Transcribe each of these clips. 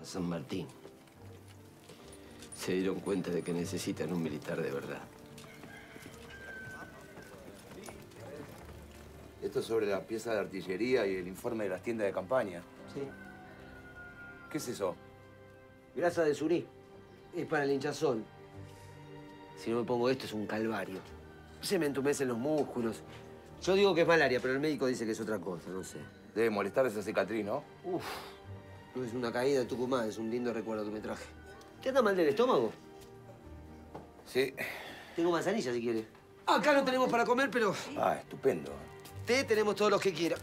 a San Martín. Se dieron cuenta de que necesitan un militar de verdad. Esto es sobre la pieza de artillería y el informe de las tiendas de campaña. Sí. ¿Qué es eso? Grasa de surí. Es para el hinchazón. Si no me pongo esto es un calvario. Se me entumecen los músculos. Yo digo que es malaria, pero el médico dice que es otra cosa, no sé. Debe molestar esa cicatriz, ¿no? Uf, no es una caída de Tucumán, es un lindo recuerdo que me traje. ¿Te anda mal del estómago? Sí. Tengo manzanilla si quiere. Acá no tenemos para comer, pero Ah, estupendo. té tenemos todos los que quiera.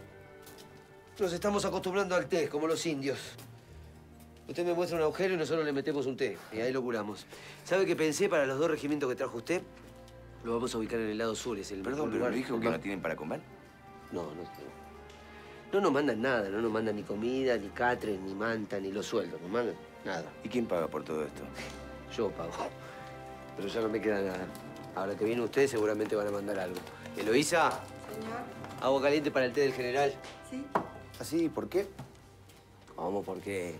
Nos estamos acostumbrando al té, como los indios. Usted me muestra un agujero y nosotros le metemos un té. Y ahí lo curamos. ¿Sabe qué pensé para los dos regimientos que trajo usted? Lo vamos a ubicar en el lado sur, es el Perdón, pero lugar. me dijo que no tienen para comer. No, no, no. No nos mandan nada, no nos mandan ni comida, ni catres, ni manta, ni los sueldos. Nos mandan nada. ¿Y quién paga por todo esto? Yo pago. Pero ya no me queda nada. Ahora que viene usted, seguramente van a mandar algo. Eloísa, Señor, agua caliente para el té del general. ¿sí? ¿Así? ¿Por qué? Vamos, porque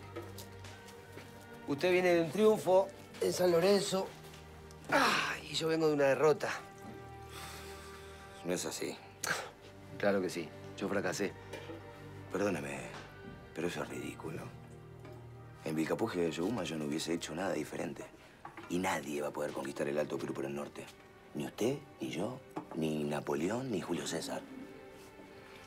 usted viene de un triunfo en San Lorenzo ah, y yo vengo de una derrota. No es así. Claro que sí, yo fracasé. Perdóname, pero eso es ridículo. En Vilcapuje de Yoguma yo no hubiese hecho nada diferente. Y nadie va a poder conquistar el Alto Perú por el norte. Ni usted, ni yo, ni Napoleón, ni Julio César.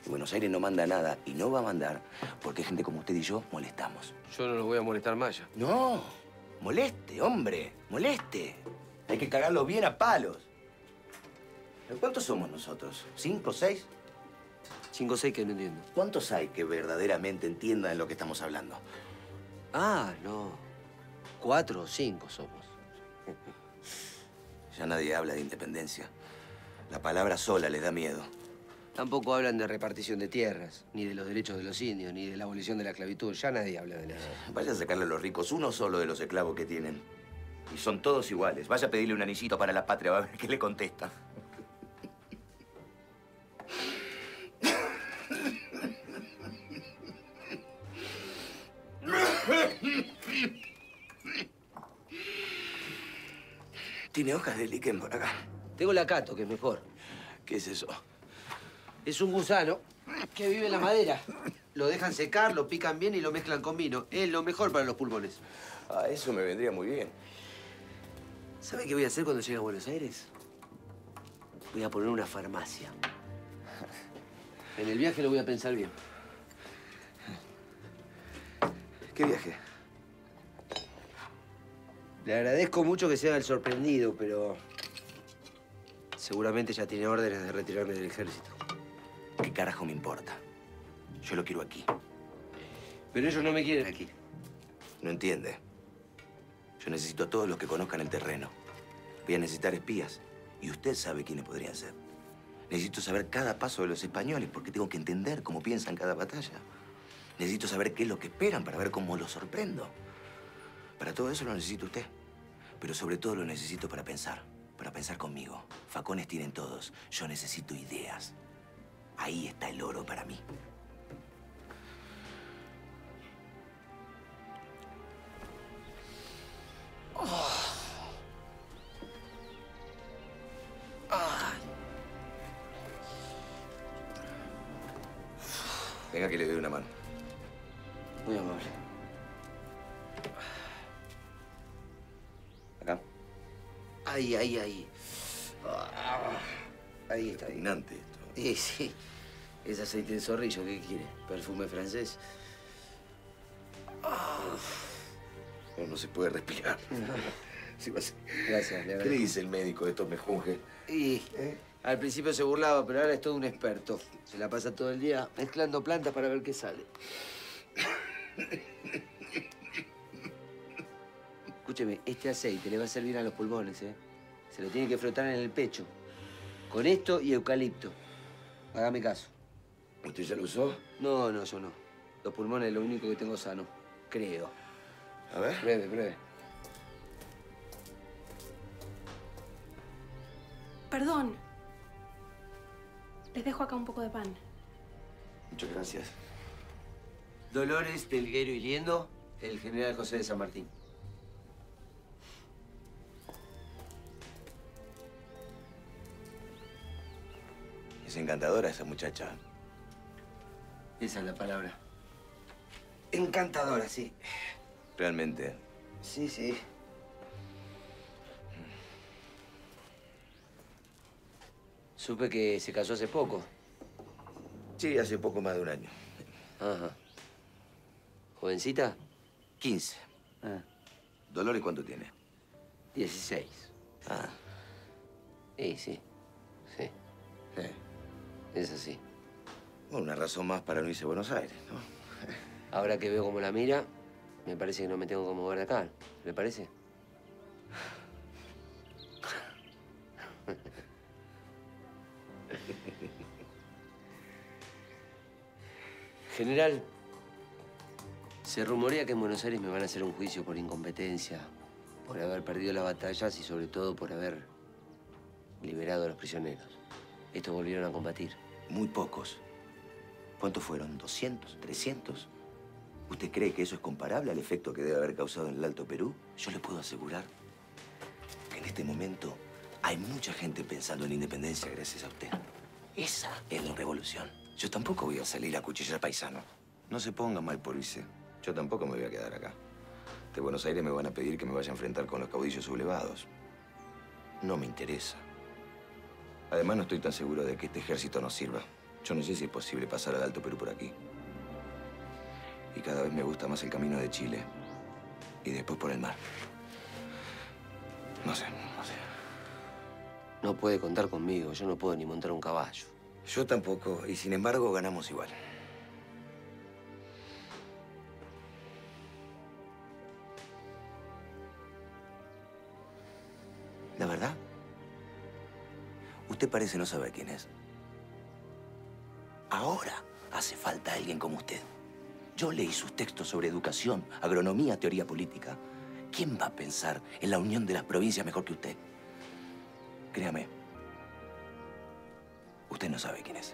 Y Buenos Aires no manda nada y no va a mandar porque gente como usted y yo molestamos. Yo no los voy a molestar más ya. No, moleste, hombre, moleste. Hay que cagarlo bien a palos. ¿Cuántos somos nosotros? ¿Cinco, seis? Cinco o seis que no entiendo. ¿Cuántos hay que verdaderamente entiendan lo que estamos hablando? Ah, no. Cuatro o cinco somos. Ya nadie habla de independencia. La palabra sola les da miedo. Tampoco hablan de repartición de tierras, ni de los derechos de los indios, ni de la abolición de la esclavitud. Ya nadie habla de eso. Vaya a sacarle a los ricos uno solo de los esclavos que tienen. Y son todos iguales. Vaya a pedirle un anillito para la patria, va a ver qué le contesta. Tiene hojas de liquen por acá. Tengo la cato, que es mejor. ¿Qué es eso? Es un gusano que vive en la madera. Lo dejan secar, lo pican bien y lo mezclan con vino. Es lo mejor para los pulmones. Ah, eso me vendría muy bien. ¿Sabe qué voy a hacer cuando llegue a Buenos Aires? Voy a poner una farmacia. En el viaje lo voy a pensar bien. ¿Qué viaje? Le agradezco mucho que se haga el sorprendido, pero... Seguramente ya tiene órdenes de retirarme del ejército. ¿Qué carajo me importa? Yo lo quiero aquí. Pero ellos no me quieren aquí. ¿No entiende? Yo necesito a todos los que conozcan el terreno. Voy a necesitar espías. Y usted sabe quiénes podrían ser. Necesito saber cada paso de los españoles porque tengo que entender cómo piensan cada batalla. Necesito saber qué es lo que esperan para ver cómo los sorprendo. Para todo eso lo necesito usted. Pero sobre todo lo necesito para pensar. Para pensar conmigo. Facones tienen todos. Yo necesito ideas. Ahí está el oro para mí. Venga que le doy una mano. Muy amable. Ahí, ahí, ahí. Ah, Ahí está. Indignante esto. Sí, sí. Es aceite de zorrillo, ¿qué quiere? Perfume francés. No, no se puede respirar. Sí, a Gracias, ¿Qué le dice el médico de estos mejunjes? Y al principio se burlaba, pero ahora es todo un experto. Se la pasa todo el día mezclando plantas para ver qué sale. Escúcheme, este aceite le va a servir a los pulmones, ¿eh? Se lo tiene que frotar en el pecho. Con esto y eucalipto. Hágame caso. ¿Usted ya lo usó? No, no, yo no. Los pulmones es lo único que tengo sano. Creo. A ver. Pruebe, pruebe. Perdón. Les dejo acá un poco de pan. Muchas gracias. Dolores Delguero hiriendo, El general José de San Martín. Es encantadora esa muchacha. Esa es la palabra. Encantadora, sí. Realmente. Sí, sí. Supe que se casó hace poco. Sí, hace poco más de un año. Ajá. ¿Jovencita? 15. Ah. ¿Dolores cuánto tiene? 16. Ah, Sí, sí. Sí. eh. Es así. Bueno, una razón más para no irse a Buenos Aires, ¿no? Ahora que veo cómo la mira, me parece que no me tengo que mover de acá. ¿Le parece? General, se rumorea que en Buenos Aires me van a hacer un juicio por incompetencia, por haber perdido las batallas y sobre todo por haber liberado a los prisioneros. Estos volvieron a combatir. Muy pocos. ¿Cuántos fueron? ¿200? ¿300? ¿Usted cree que eso es comparable al efecto que debe haber causado en el Alto Perú? Yo le puedo asegurar que en este momento hay mucha gente pensando en la independencia gracias a usted. Esa es la revolución. Yo tampoco voy a salir a cuchillar paisano. No se ponga mal por irse. Yo tampoco me voy a quedar acá. De Buenos Aires me van a pedir que me vaya a enfrentar con los caudillos sublevados. No me interesa. Además, no estoy tan seguro de que este ejército nos sirva. Yo no sé si es posible pasar al Alto Perú por aquí. Y cada vez me gusta más el camino de Chile. Y después por el mar. No sé, no sé. No puede contar conmigo, yo no puedo ni montar un caballo. Yo tampoco, y sin embargo ganamos igual. La verdad, usted parece no saber quién es. Ahora hace falta alguien como usted. Yo leí sus textos sobre educación, agronomía, teoría política. ¿Quién va a pensar en la unión de las provincias mejor que usted? Créame, usted no sabe quién es.